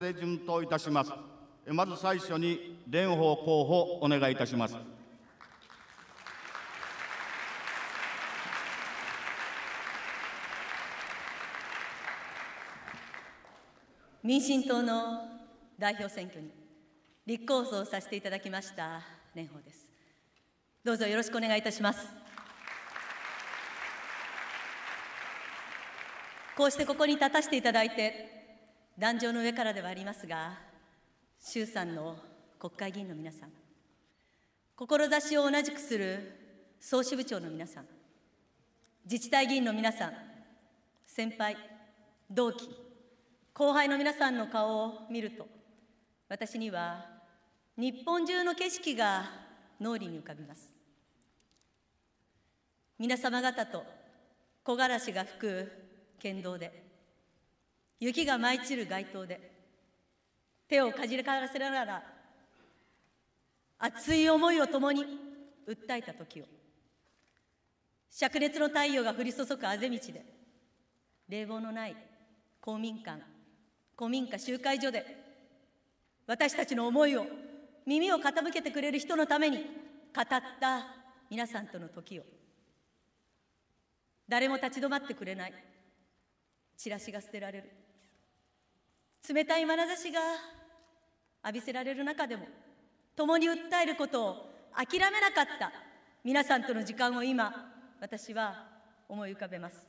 で順当いたします。まず最初に蓮舫候補お願いいたします。民進党の代表選挙に立候補させていただきました蓮舫です。どうぞよろしくお願いいたします。こうしてここに立たせていただいて、壇上の上からではありますが、衆参の国会議員の皆さん、志を同じくする総支部長の皆さん、自治体議員の皆さん、先輩、同期、後輩の皆さんの顔を見ると、私には日本中の景色が脳裏に浮かびます。皆様方と木枯らしが吹く県道で、雪が舞い散る街頭で、手をかじらせながら、熱い思いを共に訴えた時を、灼熱の太陽が降り注くあぜ道で、冷房のない公民館、古民家集会所で、私たちの思いを耳を傾けてくれる人のために語った皆さんとの時を、誰も立ち止まってくれない、チラシが捨てられる、冷たい眼差しが浴びせられる中でも、共に訴えることを諦めなかった皆さんとの時間を今、私は思い浮かべます。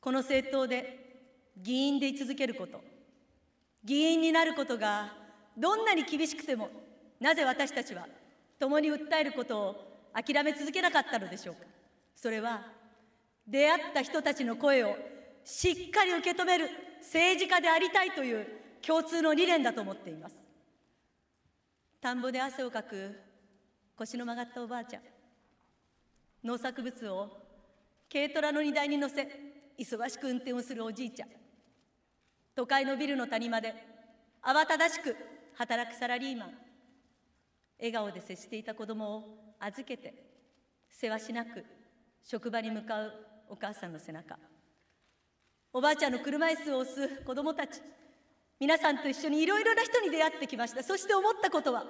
この政党で議員で居続けること、議員になることがどんなに厳しくても、なぜ私たちは共に訴えることを諦め続けなかったのでしょうか。それは、出会った人たちの声をしっかり受け止める政治家でありたいという共通の理念だと思っています。田んぼで汗をかく腰の曲がったおばあちゃん、農作物を軽トラの荷台に乗せ、忙しく運転をするおじいちゃん、都会のビルの谷間で慌ただしく働くサラリーマン、笑顔で接していた子供を預けて、せわしなく職場に向かうお母さんの背中、おばあちゃんの車椅子を押す子供たち、皆さんと一緒にいろいろな人に出会ってきました。そして思ったことは、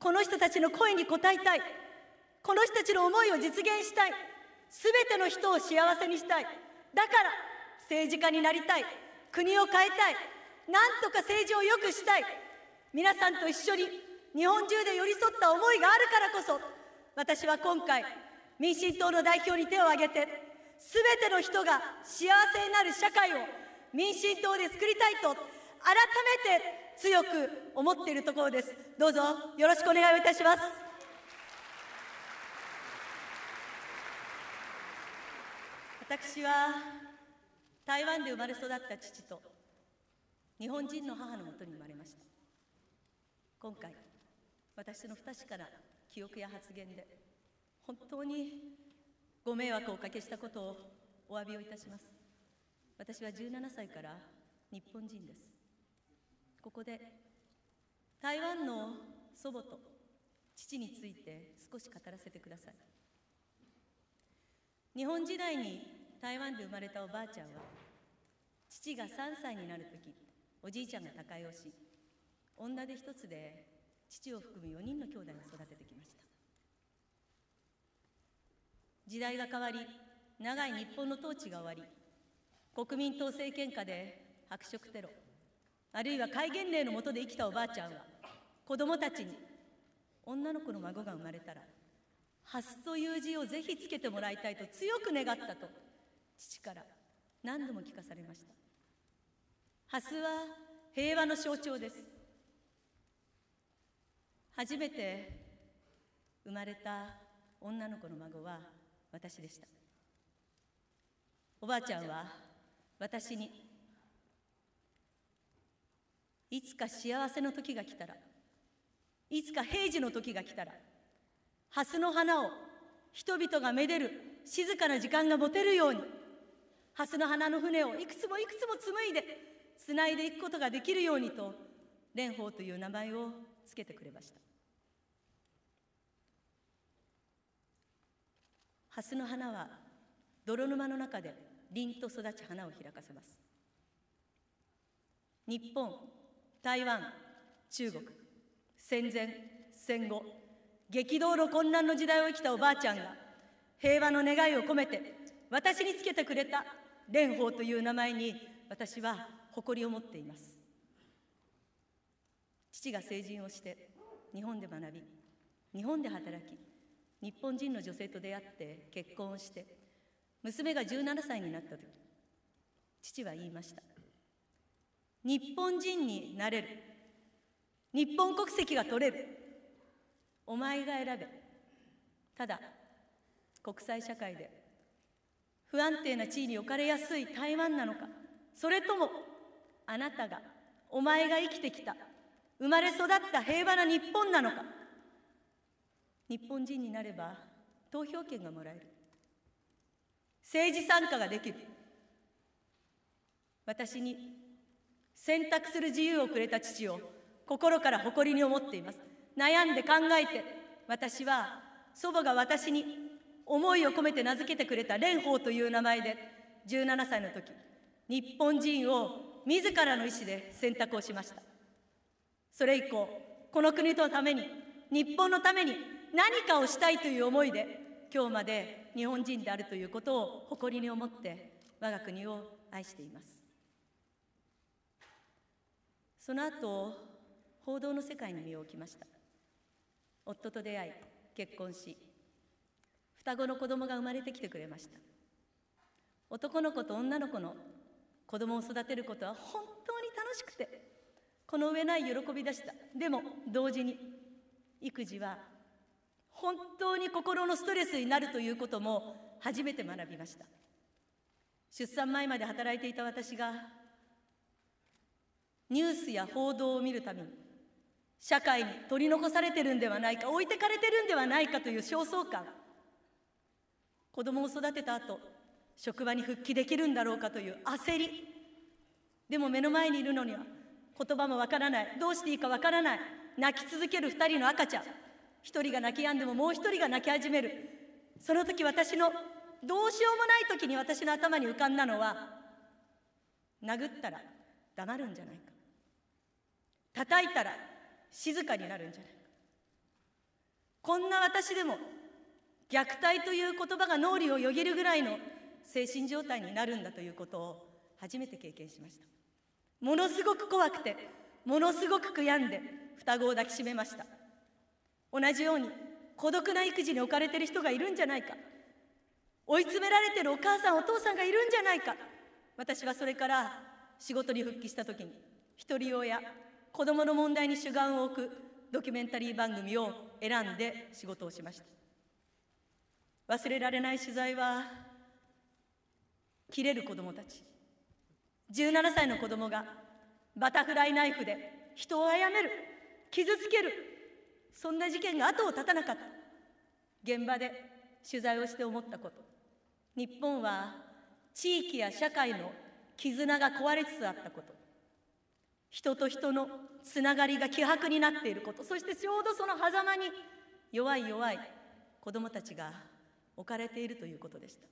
この人たちの声に応えたい。この人たちの思いを実現したい。すべての人を幸せにしたい。だから政治家になりたい。国を変えたい。なんとか政治を良くしたい。皆さんと一緒に日本中で寄り添った思いがあるからこそ、私は今回、民進党の代表に手を挙げて、すべての人が幸せになる社会を民進党で作りたいと改めて強く思っているところです。どうぞよろしくお願いをいたします。私は台湾で生まれ育った父と日本人の母のもとに生まれました。今回、私の不確かな記憶や発言で本当にご迷惑をおかけしたことをお詫びをいたします。私は17歳から日本人です。ここで台湾の祖母と父について少し語らせてください日本時代に台湾で生まれたおばあちゃんは父が3歳になる時おじいちゃんが他界をし女手一つで父を含む4人の兄弟を育ててきました時代が変わり長い日本の統治が終わり国民党政権下で白色テロあるいは戒厳令の下で生きたおばあちゃんは子供たちに女の子の孫が生まれたら「ハス」という字をぜひつけてもらいたいと強く願ったと父から何度も聞かされました。ハスは平和の象徴です。初めて生まれた女の子の孫は私でした。おばあちゃんは私にいつか幸せの時が来たらいつか平時の時が来たら蓮の花を人々がめでる静かな時間が持てるように蓮の花の船をいくつもいくつも紡いでつないでいくことができるようにと蓮舫という名前をつけてくれました。蓮の花は泥沼の中で凛と育ち花を開かせます。日本台湾中国。戦前戦後激動の混乱の時代を生きたおばあちゃんが平和の願いを込めて私につけてくれた蓮舫という名前に私は誇りを持っています。父が成人をして日本で学び日本で働き日本人の女性と出会って結婚をして娘が17歳になった時父は言いました。日本人になれる。日本国籍が取れる。お前が選べ。ただ国際社会で不安定な地位に置かれやすい台湾なのか。それともあなたがお前が生きてきた生まれ育った平和な日本なのか。日本人になれば投票権がもらえる。政治参加ができる。私に選択する自由をくれた父を心から誇りに思っています。悩んで考えて私は祖母が私に思いを込めて名付けてくれた蓮舫という名前で17歳の時日本人を自らの意思で選択をしました。それ以降この国のために日本のために何かをしたいという思いで今日まで日本人であるということを誇りに思って我が国を愛しています。その後報道の世界に身を置きました。夫と出会い結婚し双子の子供が生まれてきてくれました。男の子と女の子の子供を育てることは本当に楽しくてこの上ない喜びでした。でも同時に育児は本当に心のストレスになるということも初めて学びました。出産前まで働いていた私がニュースや報道を見るたびに社会に取り残されてるんではないか置いてかれてるんではないかという焦燥感子供を育てた後職場に復帰できるんだろうかという焦りでも目の前にいるのには言葉もわからないどうしていいかわからない泣き続ける2人の赤ちゃん。一人が泣き止んでももう一人が泣き始める。その時私のどうしようもない時に私の頭に浮かんだのは殴ったら黙るんじゃないか。叩いたら静かになるんじゃないか。こんな私でも虐待という言葉が脳裏をよぎるぐらいの精神状態になるんだということを初めて経験しました。ものすごく怖くてものすごく悔やんで双子を抱きしめました。同じように孤独な育児に置かれてる人がいるんじゃないか。追い詰められてるお母さんお父さんがいるんじゃないか。私はそれから仕事に復帰した時に一人親子どもの問題に主眼を置くドキュメンタリー番組を選んで仕事をしました。忘れられない取材は切れる子どもたち。17歳の子どもがバタフライナイフで人を殺める傷つけるそんな事件が後を絶たなかった。現場で取材をして思ったこと。日本は地域や社会の絆が壊れつつあったこと。人と人のつながりが希薄になっていること。そしてちょうどその狭間に弱い弱い子どもたちが置かれているということでした。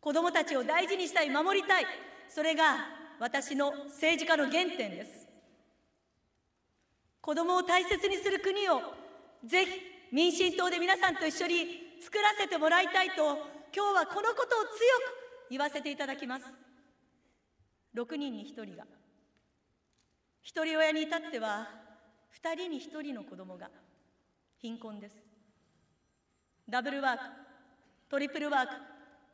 子どもたちを大事にしたい守りたい。それが私の政治家の原点です。子どもを大切にする国をぜひ民進党で皆さんと一緒に作らせてもらいたいと今日はこのことを強く言わせていただきます。6人に1人が一人親に至っては2人に1人の子供が貧困です。ダブルワークトリプルワーク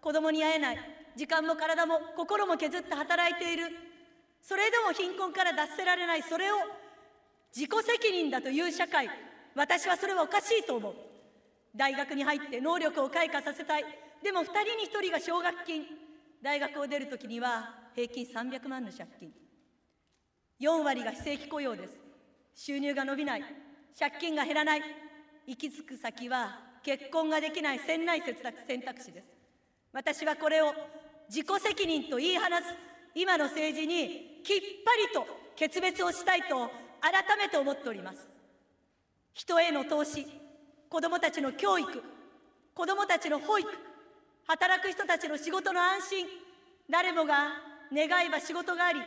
子供に会えない時間も体も心も削って働いている。それでも貧困から脱せられないそれを自己責任だという社会私はそれはおかしいと思う。大学に入って能力を開花させたい。でも2人に1人が奨学金。大学を出る時には平均300万の借金。4割が非正規雇用です。収入が伸びない。借金が減らない。行き着く先は結婚ができない。船内選択肢です。私はこれを自己責任と言い放つ。今の政治にきっぱりと決別をしたいと改めて思っております。人への投資子どもたちの教育子どもたちの保育働く人たちの仕事の安心誰もが願えば仕事があり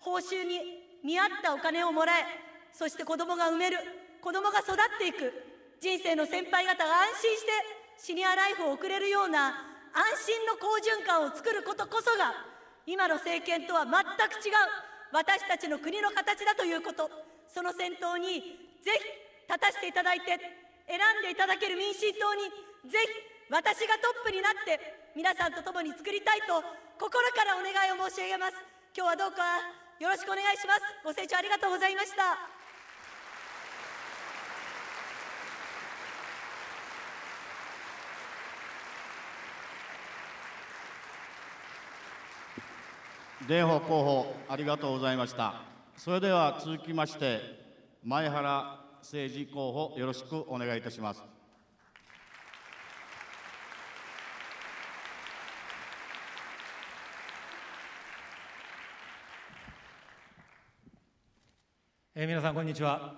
報酬に見合ったお金をもらえそして子供が産める子供が育っていく人生の先輩方が安心してシニアライフを送れるような安心の好循環を作ることこそが今の政権とは全く違う私たちの国の形だということ。その先頭にぜひ立たせていただいて選んでいただける民進党にぜひ私がトップになって皆さんと共に作りたいと心からお願いを申し上げます。今日はどうかよろしくお願いします。ご清聴ありがとうございました。蓮舫候補ありがとうございました。それでは続きまして前原誠司候補よろしくお願いいたします。えー皆さんこんにちは。